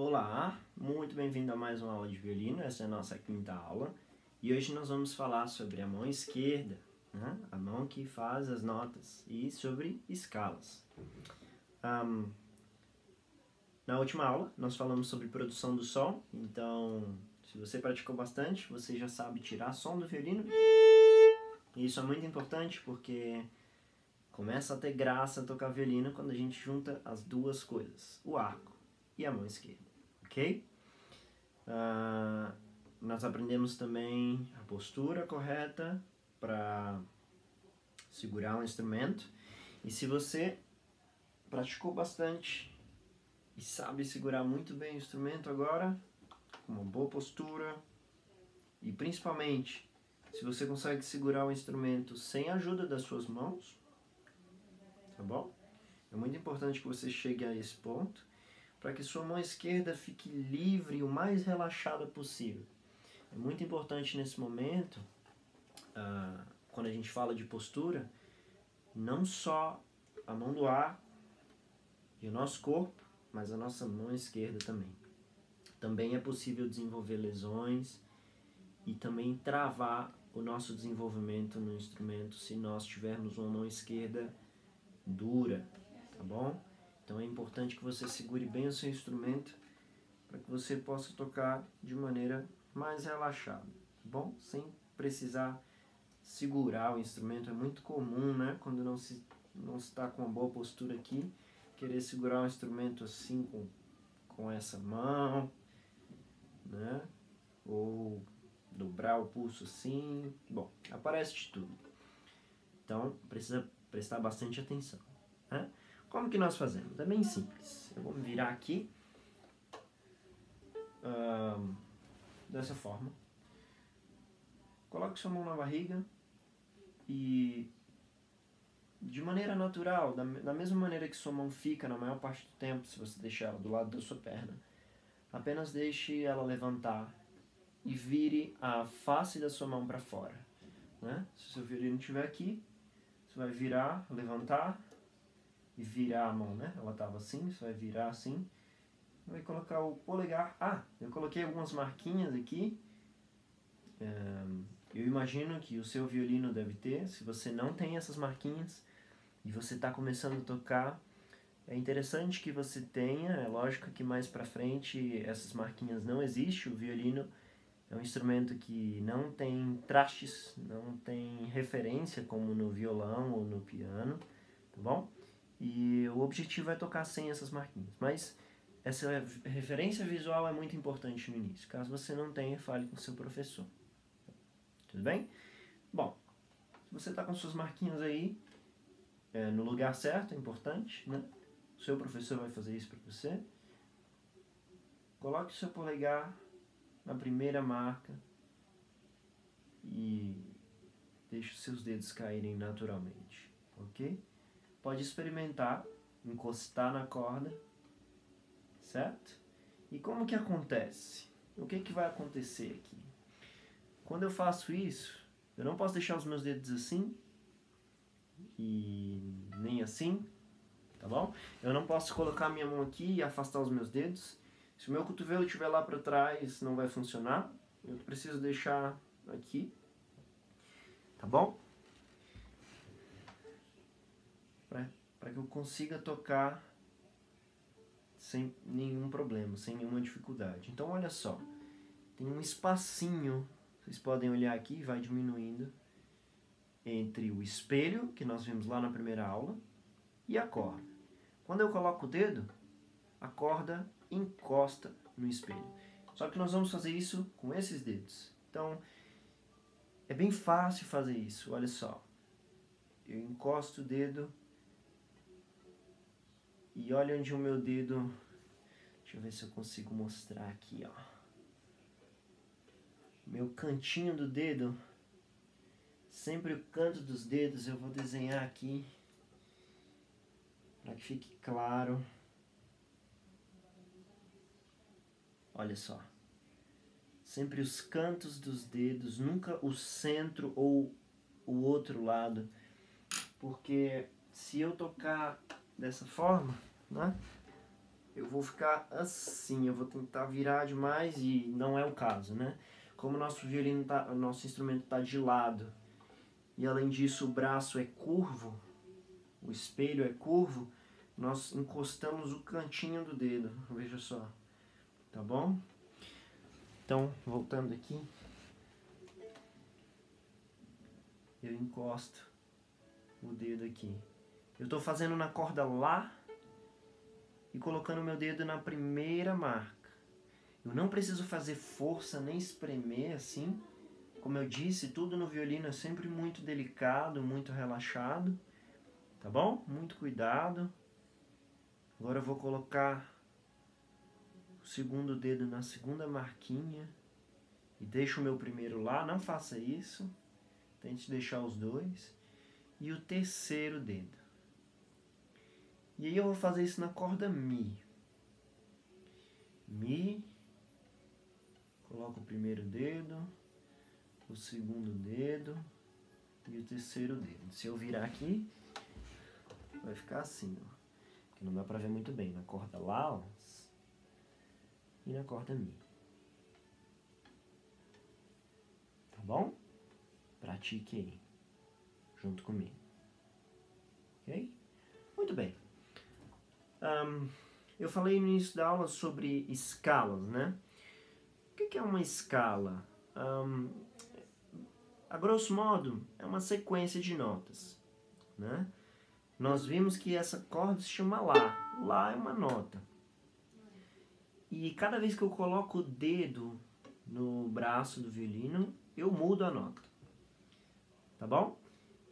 Olá, muito bem-vindo a mais uma aula de violino. Essa é a nossa quinta aula e hoje nós vamos falar sobre a mão esquerda, né? a mão que faz as notas, e sobre escalas. Um, na última aula nós falamos sobre produção do som, então se você praticou bastante, você já sabe tirar som do violino. E isso é muito importante porque começa a ter graça tocar violino quando a gente junta as duas coisas, o arco e a mão esquerda, Uh, nós aprendemos também a postura correta para segurar o instrumento. E se você praticou bastante e sabe segurar muito bem o instrumento agora, com uma boa postura, e principalmente se você consegue segurar o instrumento sem a ajuda das suas mãos, tá bom? É muito importante que você chegue a esse ponto para que sua mão esquerda fique livre o mais relaxada possível. É muito importante nesse momento, uh, quando a gente fala de postura, não só a mão do ar e o nosso corpo, mas a nossa mão esquerda também. Também é possível desenvolver lesões e também travar o nosso desenvolvimento no instrumento se nós tivermos uma mão esquerda dura, tá bom? Então é importante que você segure bem o seu instrumento para que você possa tocar de maneira mais relaxada, tá bom? Sem precisar segurar o instrumento. É muito comum, né? Quando não se não está com uma boa postura aqui, querer segurar o instrumento assim com, com essa mão, né? Ou dobrar o pulso assim. Bom, aparece de tudo. Então, precisa prestar bastante atenção. Né? Como que nós fazemos? É bem simples. Eu vou me virar aqui. Um, dessa forma. Coloque sua mão na barriga e de maneira natural, da, da mesma maneira que sua mão fica na maior parte do tempo, se você deixar ela do lado da sua perna, apenas deixe ela levantar e vire a face da sua mão para fora. Né? Se o seu violino estiver aqui, você vai virar, levantar e virar a mão, né? Ela estava assim, você vai virar assim. Vai colocar o polegar. Ah, eu coloquei algumas marquinhas aqui. eu imagino que o seu violino deve ter. Se você não tem essas marquinhas e você está começando a tocar, é interessante que você tenha. É lógico que mais para frente essas marquinhas não existem. O violino é um instrumento que não tem trastes, não tem referência como no violão ou no piano, tá bom? E o objetivo é tocar sem essas marquinhas. Mas essa referência visual é muito importante no início. Caso você não tenha, fale com seu professor. Tudo bem? Bom, se você está com suas marquinhas aí é, no lugar certo, é importante, né? O seu professor vai fazer isso para você. Coloque o seu polegar na primeira marca e deixe os seus dedos caírem naturalmente, ok? Pode experimentar, encostar na corda, certo? E como que acontece? O que que vai acontecer aqui? Quando eu faço isso, eu não posso deixar os meus dedos assim e nem assim, tá bom? Eu não posso colocar minha mão aqui e afastar os meus dedos. Se o meu cotovelo estiver lá para trás, não vai funcionar. Eu preciso deixar aqui, tá bom? Para que eu consiga tocar sem nenhum problema, sem nenhuma dificuldade. Então olha só, tem um espacinho, vocês podem olhar aqui, vai diminuindo, entre o espelho, que nós vimos lá na primeira aula, e a corda. Quando eu coloco o dedo, a corda encosta no espelho. Só que nós vamos fazer isso com esses dedos. Então, é bem fácil fazer isso, olha só. Eu encosto o dedo e olha onde o meu dedo. Deixa eu ver se eu consigo mostrar aqui, ó. Meu cantinho do dedo. Sempre o canto dos dedos eu vou desenhar aqui. Para que fique claro. Olha só. Sempre os cantos dos dedos, nunca o centro ou o outro lado. Porque se eu tocar dessa forma, né? eu vou ficar assim, eu vou tentar virar demais e não é o caso, né? Como nosso violino tá, o nosso instrumento está de lado e além disso o braço é curvo, o espelho é curvo, nós encostamos o cantinho do dedo, veja só, tá bom? Então, voltando aqui, eu encosto o dedo aqui. Eu estou fazendo na corda Lá e colocando meu dedo na primeira marca. Eu não preciso fazer força nem espremer assim. Como eu disse, tudo no violino é sempre muito delicado, muito relaxado. Tá bom? Muito cuidado. Agora eu vou colocar o segundo dedo na segunda marquinha e deixo o meu primeiro lá. Não faça isso. Tente deixar os dois. E o terceiro dedo. E aí eu vou fazer isso na corda Mi. Mi. Coloco o primeiro dedo, o segundo dedo e o terceiro dedo. Se eu virar aqui, vai ficar assim, ó. Que não dá pra ver muito bem. Na corda Lá, ó. E na corda Mi. Tá bom? Pratique aí. Junto comigo. Ok? Muito bem. Um, eu falei no início da aula sobre escalas, né? O que é uma escala? Um, a grosso modo, é uma sequência de notas, né? Nós vimos que essa corda se chama Lá. Lá é uma nota. E cada vez que eu coloco o dedo no braço do violino, eu mudo a nota. Tá bom?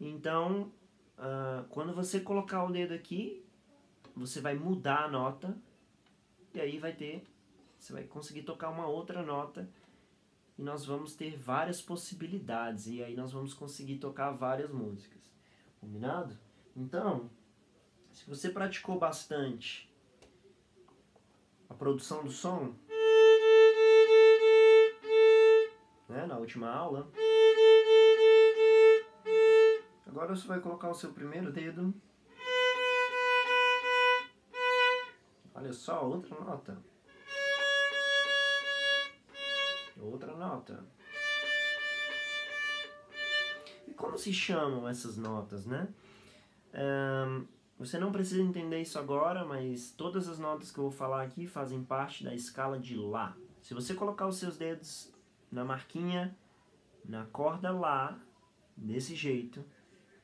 Então, uh, quando você colocar o dedo aqui, você vai mudar a nota e aí vai ter, você vai conseguir tocar uma outra nota e nós vamos ter várias possibilidades e aí nós vamos conseguir tocar várias músicas. Combinado? Então, se você praticou bastante a produção do som, né, na última aula, agora você vai colocar o seu primeiro dedo Olha só, outra nota. Outra nota. E como se chamam essas notas, né? Um, você não precisa entender isso agora, mas todas as notas que eu vou falar aqui fazem parte da escala de Lá. Se você colocar os seus dedos na marquinha, na corda Lá, desse jeito,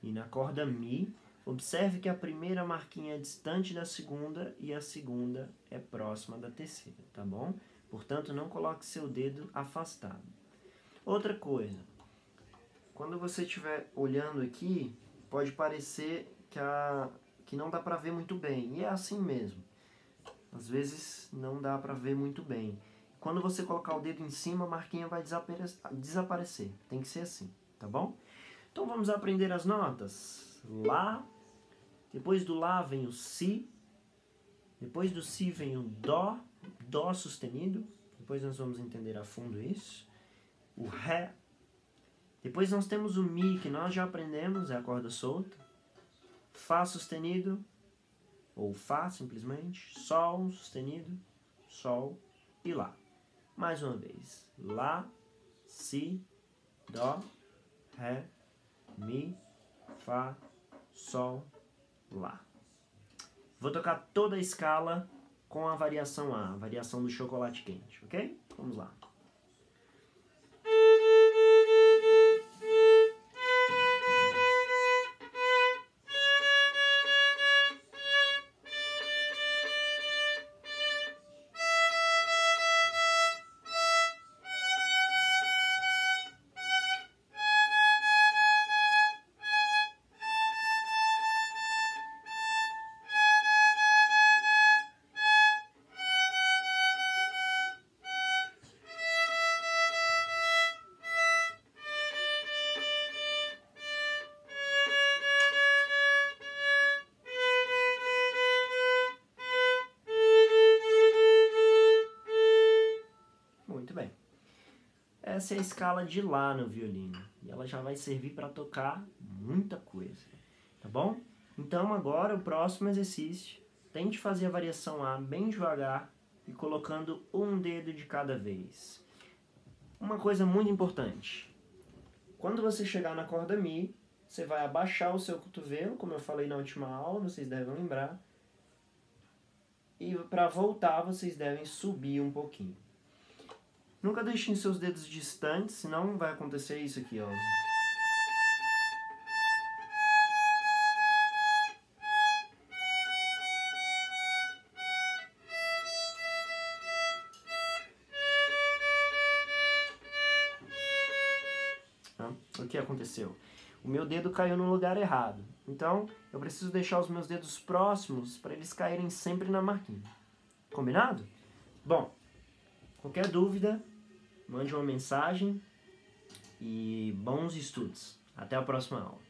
e na corda Mi, Observe que a primeira marquinha é distante da segunda e a segunda é próxima da terceira, tá bom? Portanto, não coloque seu dedo afastado. Outra coisa, quando você estiver olhando aqui, pode parecer que, a, que não dá para ver muito bem, e é assim mesmo. Às vezes não dá para ver muito bem. Quando você colocar o dedo em cima, a marquinha vai desaparecer. Tem que ser assim, tá bom? Então vamos aprender as notas. Lá, depois do Lá vem o Si. Depois do Si vem o Dó, Dó sustenido. Depois nós vamos entender a fundo isso. O Ré. Depois nós temos o Mi, que nós já aprendemos, é a corda solta. Fá sustenido, ou Fá simplesmente. Sol sustenido, Sol e Lá. Mais uma vez. Lá, Si, Dó, Ré, Mi, Fá, Sol, Lá. Vou tocar toda a escala com a variação A, a variação do chocolate quente, ok? Vamos lá. Essa é a escala de Lá no violino. E ela já vai servir para tocar muita coisa. Tá bom? Então agora o próximo exercício tente fazer a variação A bem devagar e colocando um dedo de cada vez. Uma coisa muito importante: quando você chegar na corda Mi, você vai abaixar o seu cotovelo, como eu falei na última aula, vocês devem lembrar. E para voltar, vocês devem subir um pouquinho. Nunca deixem seus dedos distantes, senão vai acontecer isso aqui, ó. O que aconteceu? O meu dedo caiu no lugar errado. Então, eu preciso deixar os meus dedos próximos para eles caírem sempre na marquinha. Combinado? Bom, qualquer dúvida, mande uma mensagem e bons estudos. Até a próxima aula.